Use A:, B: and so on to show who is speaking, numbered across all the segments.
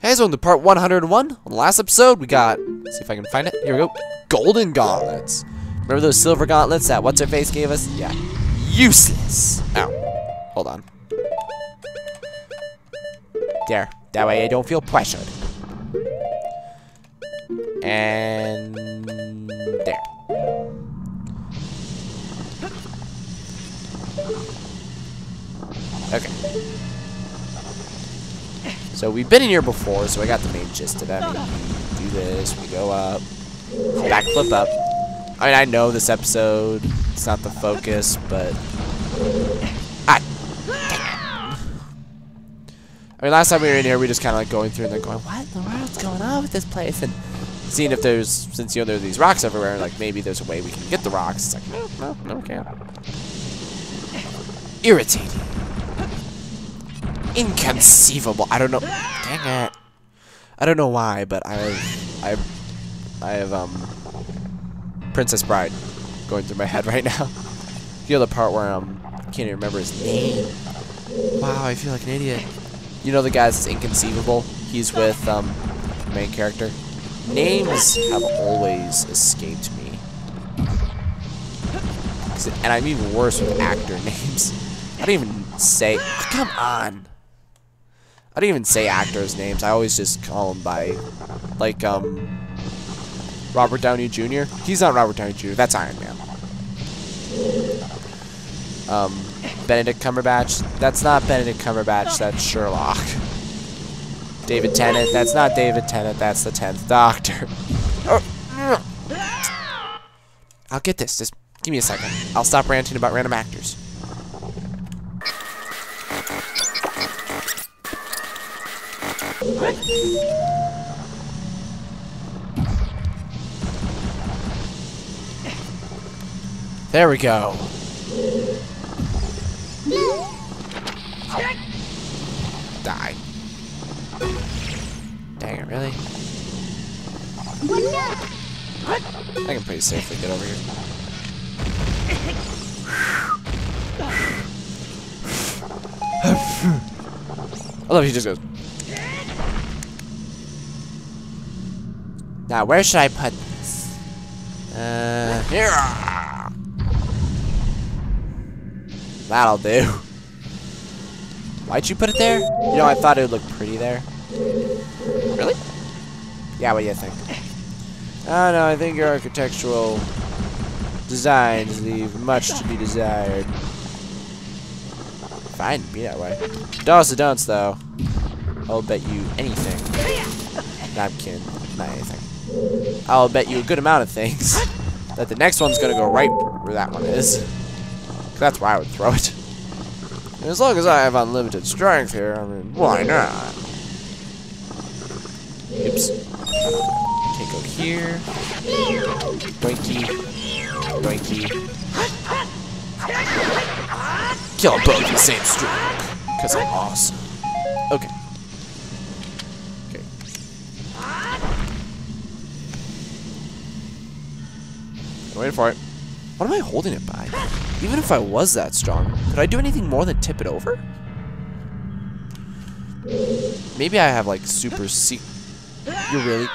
A: Hey, so in the part 101, on the last episode, we got, see if I can find it. Here we go. Golden gauntlets. Remember those silver gauntlets that What's-Her-Face gave us? Yeah. Useless. Ow. Hold on. There. That way I don't feel pressured. And there. Okay. So we've been in here before, so I got the main gist of mean, we do this, we go up, backflip up. I mean, I know this episode, it's not the focus, but... I, I mean, last time we were in here, we just kind of like going through and then going, what in the world's going on with this place? And seeing if there's, since, you know, there are these rocks everywhere, like, maybe there's a way we can get the rocks. It's like, no, no, no, we can't. Irritating. Inconceivable. I don't know. Dang it. I don't know why, but I have, I have, I have, um, Princess Bride going through my head right now. You know the part where, um, I can't even remember his name. Wow, I feel like an idiot. You know the guy that's inconceivable? He's with, um, the main character. Names have always escaped me. And I'm even worse with actor names. I don't even say, come on. I don't even say actors' names. I always just call them by, like, um, Robert Downey Jr. He's not Robert Downey Jr. That's Iron Man. Um, Benedict Cumberbatch. That's not Benedict Cumberbatch. That's Sherlock. David Tennant. That's not David Tennant. That's the Tenth Doctor. I'll get this. Just give me a second. I'll stop ranting about random actors. There we go. Die. Dang it, really? I can pretty safely get over here. I love he just goes. Now, where should I put this? Uh, here. That'll do. Why'd you put it there? You know, I thought it would look pretty there. Really? Yeah, what do you think? Oh no, I think your architectural designs leave much to be desired. Fine, be that way. Does or don'ts, though. I'll bet you anything. Kidding. Not anything. I'll bet you a good amount of things that the next one's gonna go right where that one is. That's where I would throw it. And as long as I have unlimited strength here, I mean, why not? Oops. Okay, go here. Doinky. Doinky. Kill them both in the same stroke. Because I'm awesome. Okay. Waiting for it. What am I holding it by? Even if I was that strong, could I do anything more than tip it over? Maybe I have like super se- You're really...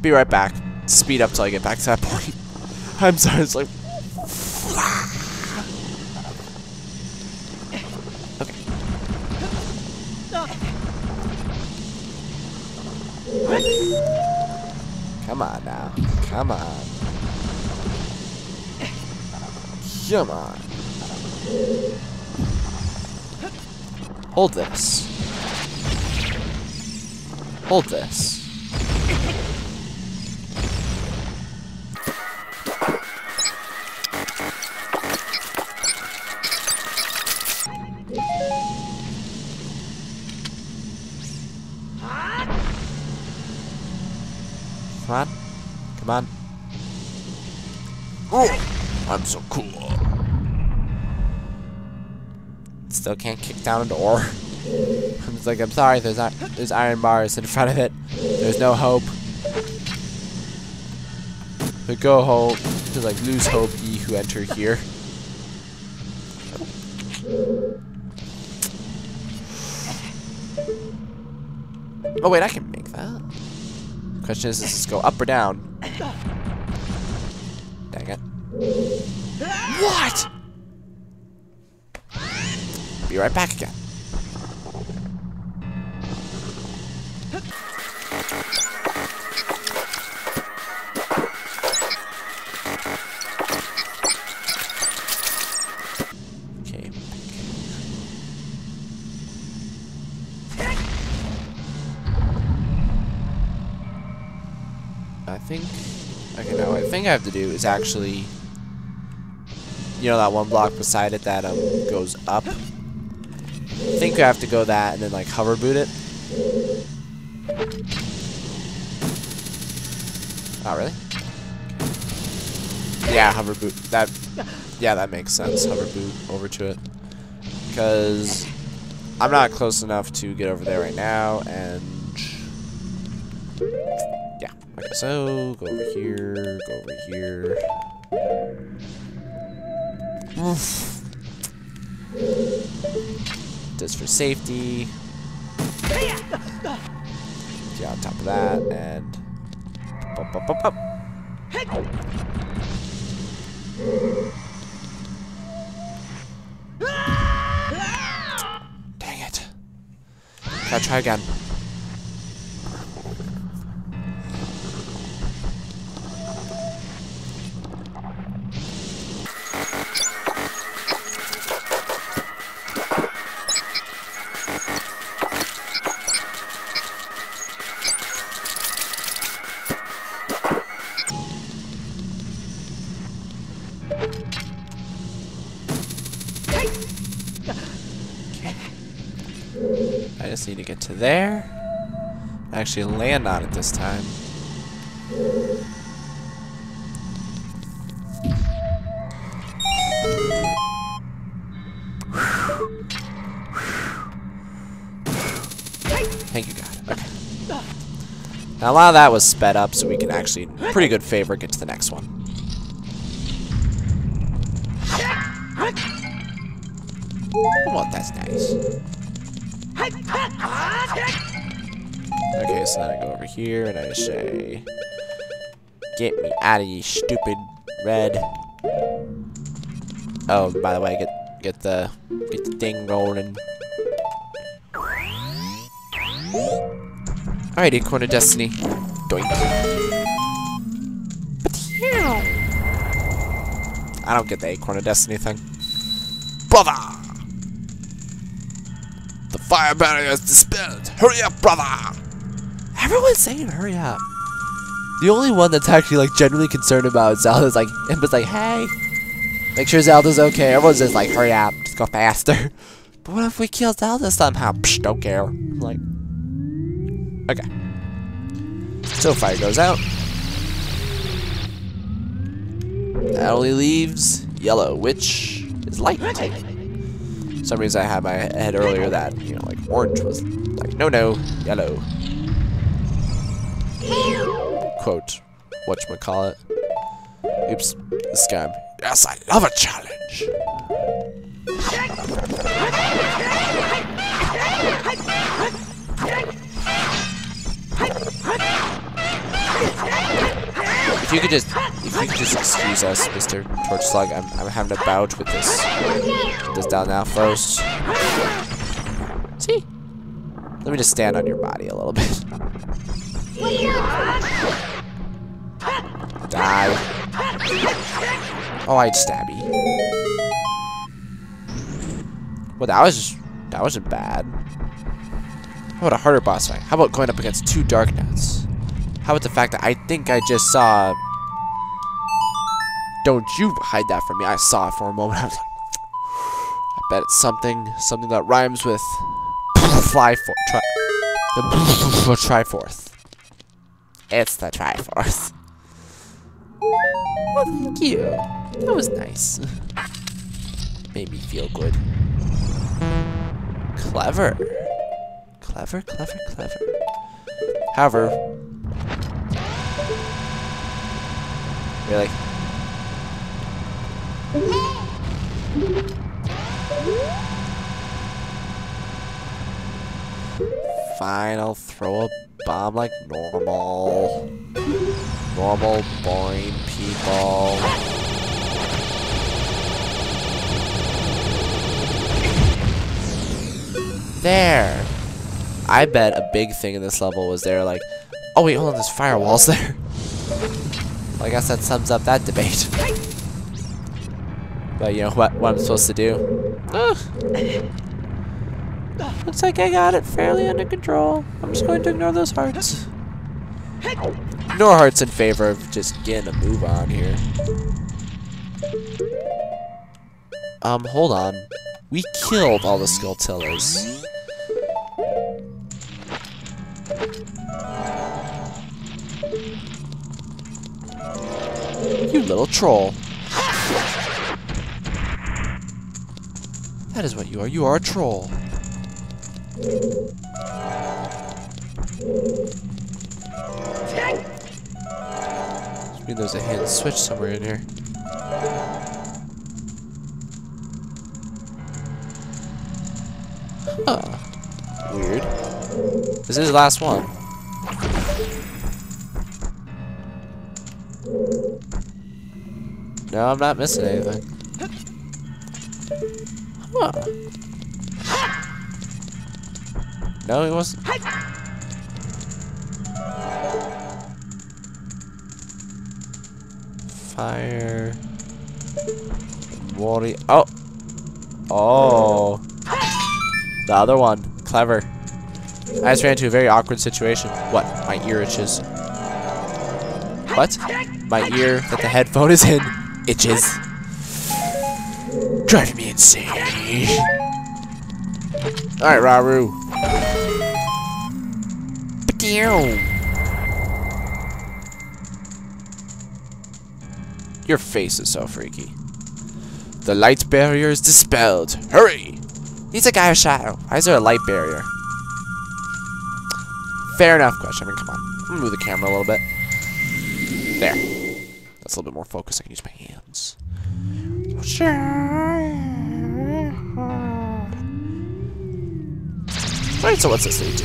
A: Be right back. Speed up till I get back to that point. I'm sorry, it's like... Come on now. Come on. Come on. Hold this. Hold this. Come on. Come on. Oh, I'm so cool. Still can't kick down a door. I'm just like, I'm sorry, there's, there's iron bars in front of it. There's no hope. But go hope to like lose hope ye who enter here. Oh wait, I can Question is, does this go up or down? Dang it. What? Be right back again. Think. Okay, now I think I have to do is actually. You know that one block beside it that um goes up. I think I have to go that and then like hover boot it. Oh really? Yeah, hover boot. That. Yeah, that makes sense. Hover boot over to it because I'm not close enough to get over there right now, and Okay, so go over here, go over here. Oof. Just for safety. Yeah, on top of that, and up, up, up, up. Dang it. Gotta try again. Just need to get to there. Actually land on it this time. Thank you, God. Okay. Now a lot of that was sped up, so we can actually, pretty good favor, get to the next one. Well, that's nice. Okay, so then I go over here and I say, "Get me out of you, stupid red." Oh, by the way, get get the get the thing rolling. Alright, Acorn of Destiny. Doink. I don't get the Acorn of Destiny thing. Brother! The fire barrier is dispelled. Hurry up, brother! Everyone's saying hurry up. The only one that's actually like genuinely concerned about Zelda's like Impa's like, hey, make sure Zelda's okay. Everyone's just like, hurry up, just go faster. But what if we kill Zelda somehow? Psh, don't care. I'm like, okay. So fire goes out. That only leaves yellow, which is light. Some reason I had my head earlier that, you know, like orange was like, no, no, yellow. Quote, whatchamacallit. Oops, scam. Yes, I love a challenge. If you could just, if you could just excuse us, Mr. Torch Slug, I'm, I'm having a bout with this, this down now first. See? Let me just stand on your body a little bit. Die. Oh, I'd stab you. Well, that was that wasn't bad. How about a harder boss fight? How about going up against two Dark Knights? Fact that I think I just saw... Don't you hide that from me. I saw it for a moment. I was like... I bet it's something, something that rhymes with... Fly for... Tri the Triforce. It's the Triforce. Well, thank you. That was nice. Made me feel good. Clever. Clever, clever, clever. However, really? Fine, I'll throw a bomb like normal. Normal, boring people. There. I bet a big thing in this level was there like, oh wait, hold on, there's firewalls there. Well, I guess that sums up that debate. but you know what, what I'm supposed to do? Looks like I got it fairly under control. I'm just going to ignore those hearts. Ignore hearts in favor of just getting a move on here. Um, hold on. We killed all the skull Skulltulas. You little troll. That is what you are. You are a troll. Maybe there's a hidden switch somewhere in here. Huh. Weird. This is the last one. No, I'm not missing anything. Huh. No, he wasn't. Fire. Water. Oh! Oh! The other one. Clever. I just ran into a very awkward situation. What? My ear itches. What? My ear that the headphone is in itches. Driving me insane. Alright, Rauru. Your face is so freaky. The light barrier is dispelled. Hurry! He's a guy of shadow. Why is there a light barrier? Fair enough question. I mean, come on. I'm gonna move the camera a little bit. There. That's a little bit more focus. I can use my. Alright, so what's this lead to?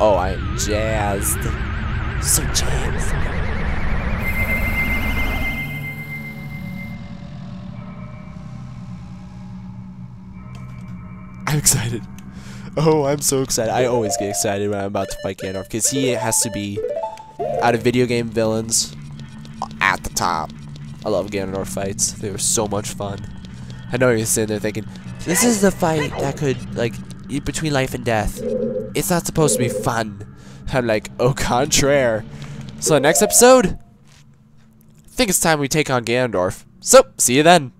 A: Oh, I'm jazzed. So jazzed. I'm excited. Oh, I'm so excited. I always get excited when I'm about to fight Ganondorf because he has to be, out of video game villains, the top. I love Ganondorf fights. They were so much fun. I know you're sitting there thinking, this is the fight that could, like, between life and death. It's not supposed to be fun. I'm like, au contraire. So next episode, I think it's time we take on Ganondorf. So, see you then.